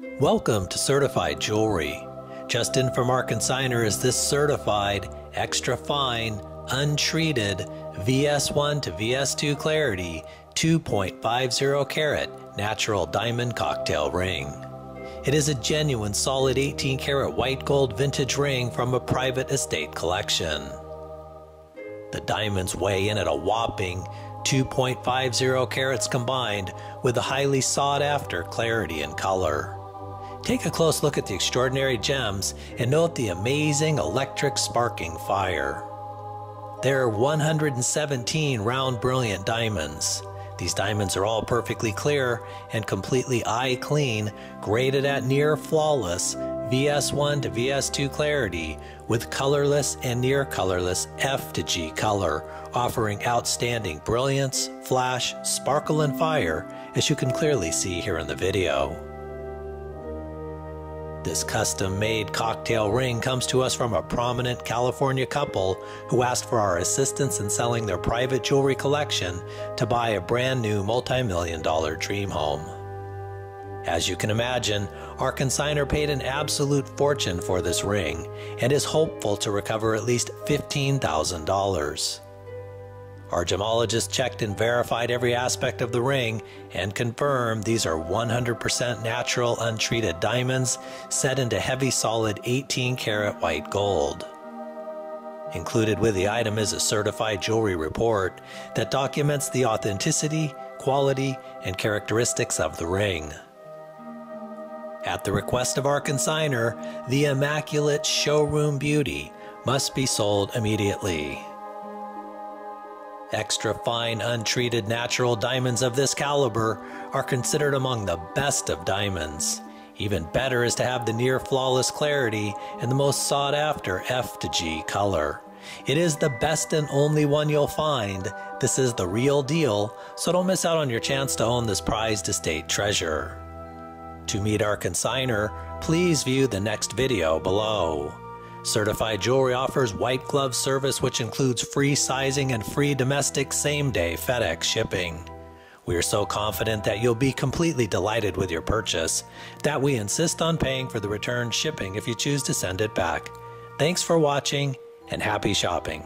Welcome to Certified Jewelry. Justin from our consigner is this certified, extra fine, untreated VS1 to VS2 clarity 2.50 carat natural diamond cocktail ring. It is a genuine solid 18 karat white gold vintage ring from a private estate collection. The diamonds weigh in at a whopping 2.50 carats combined with a highly sought after clarity and color. Take a close look at the extraordinary gems and note the amazing electric sparking fire. There are 117 round brilliant diamonds. These diamonds are all perfectly clear and completely eye clean, graded at near flawless VS1 to VS2 clarity with colorless and near colorless F to G color, offering outstanding brilliance, flash, sparkle, and fire, as you can clearly see here in the video. This custom made cocktail ring comes to us from a prominent California couple who asked for our assistance in selling their private jewelry collection to buy a brand new multi million dollar dream home. As you can imagine, our consigner paid an absolute fortune for this ring and is hopeful to recover at least $15,000. Our gemologist checked and verified every aspect of the ring and confirmed these are 100% natural untreated diamonds set into heavy solid 18 karat white gold. Included with the item is a certified jewelry report that documents the authenticity, quality, and characteristics of the ring. At the request of our consigner, the immaculate showroom beauty must be sold immediately. Extra fine, untreated natural diamonds of this caliber are considered among the best of diamonds. Even better is to have the near flawless clarity and the most sought after F to G color. It is the best and only one you'll find. This is the real deal, so don't miss out on your chance to own this prized estate treasure. To meet our consigner, please view the next video below. Certified Jewelry offers white glove service, which includes free sizing and free domestic same day FedEx shipping. We are so confident that you'll be completely delighted with your purchase that we insist on paying for the return shipping if you choose to send it back. Thanks for watching and happy shopping.